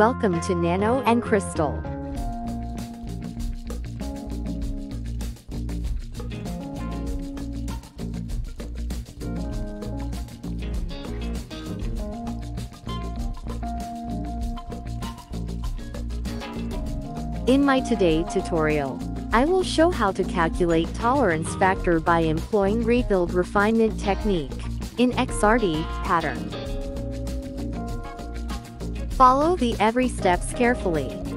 Welcome to Nanoencrystal. In my today tutorial, I will show how to calculate tolerance factor by employing Rietveld refinement technique in XRD pattern. Follow the every steps carefully.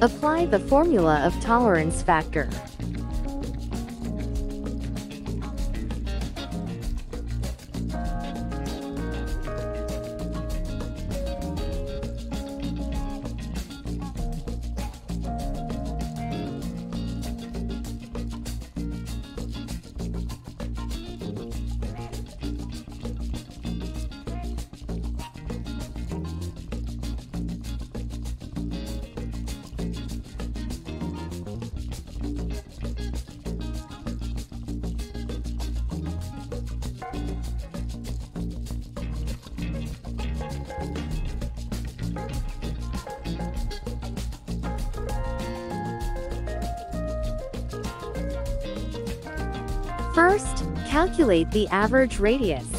Apply the formula of tolerance factor. First, calculate the average radius.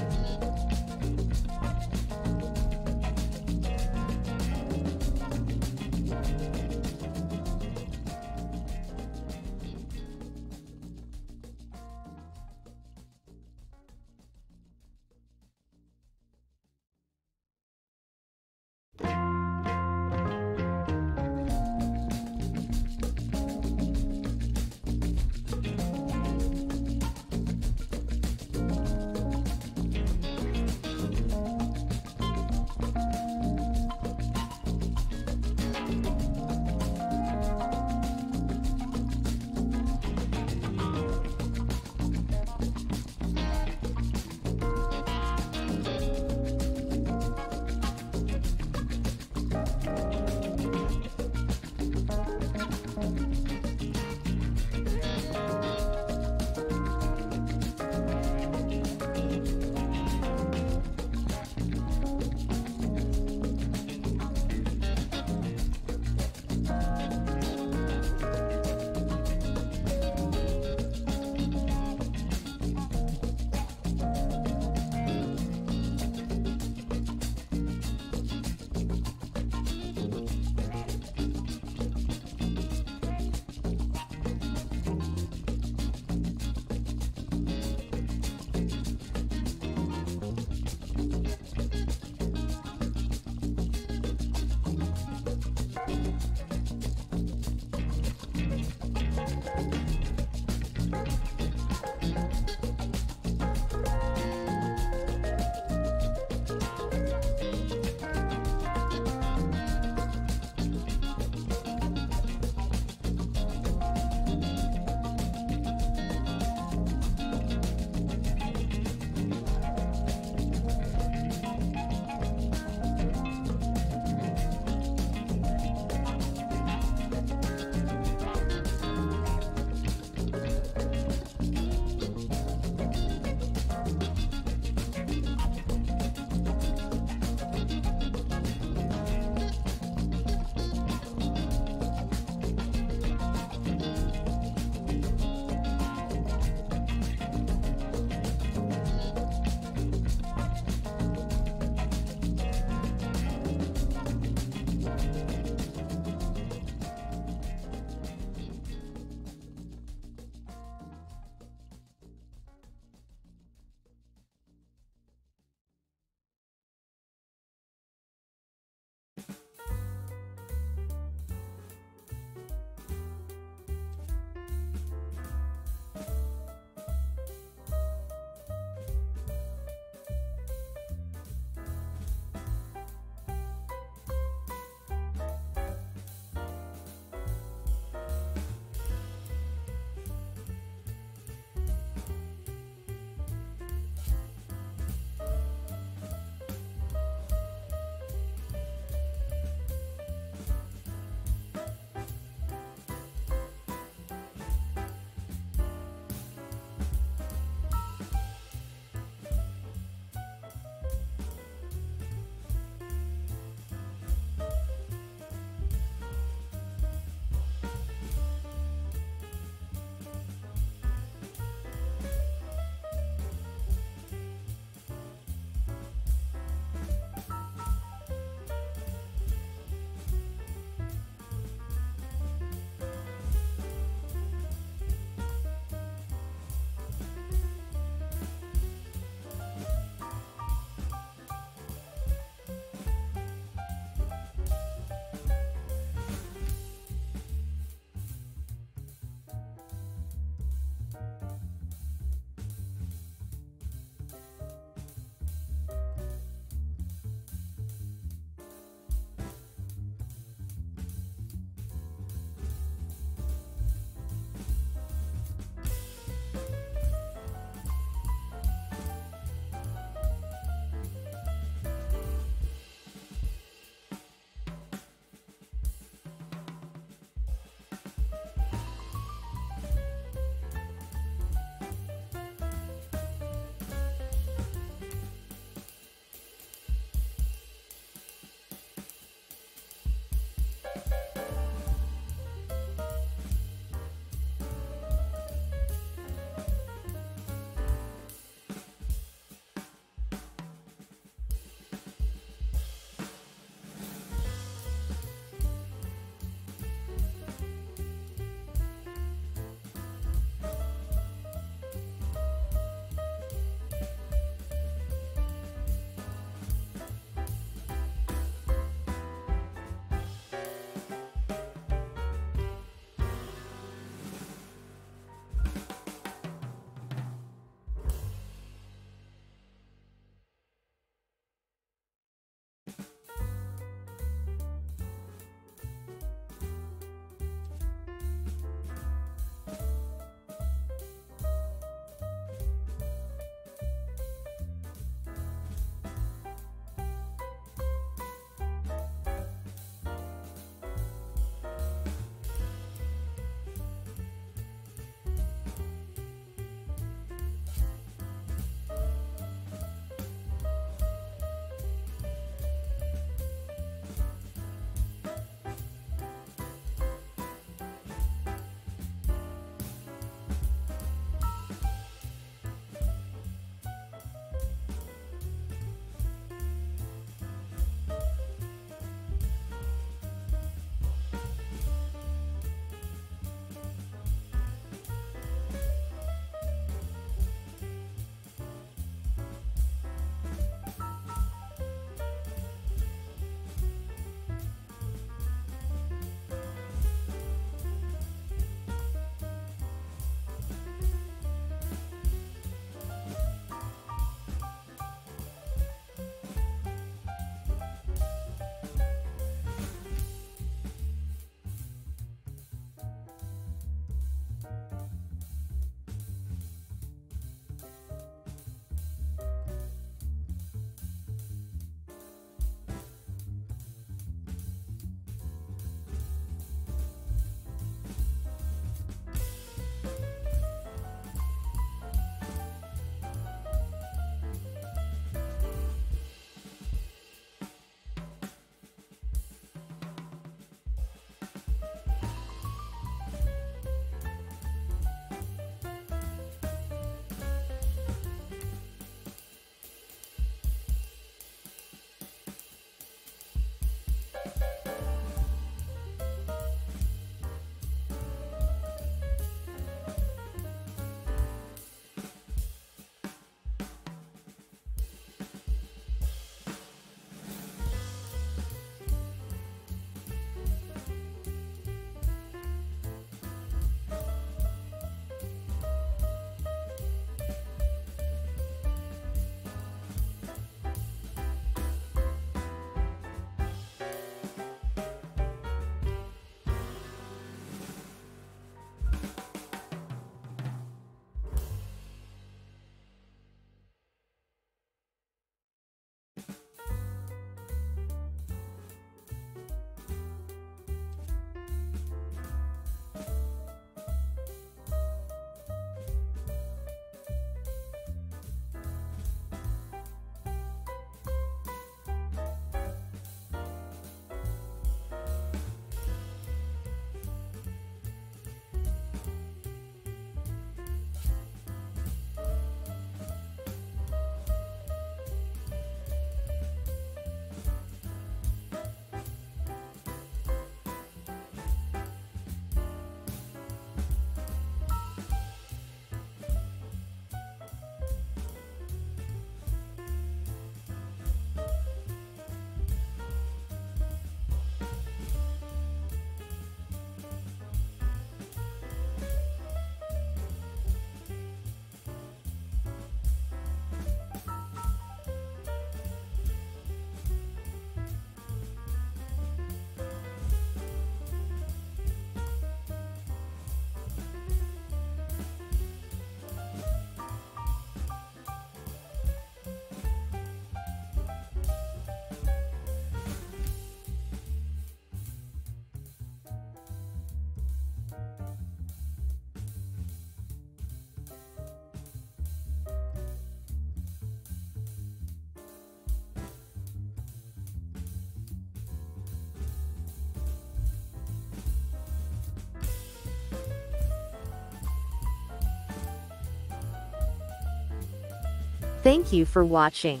Thank you for watching.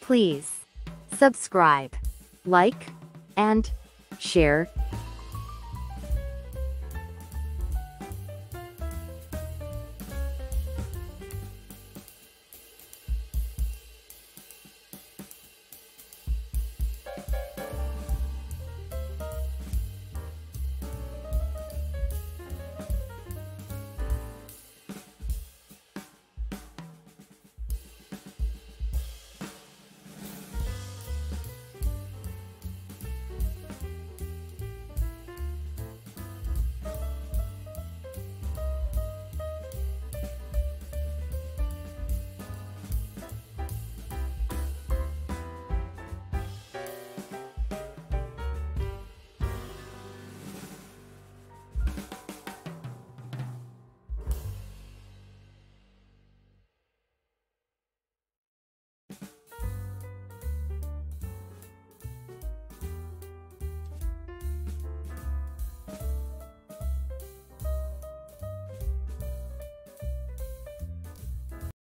Please subscribe, like, and share